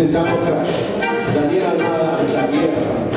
presentamos Crash, Daniel Almada, la guerra.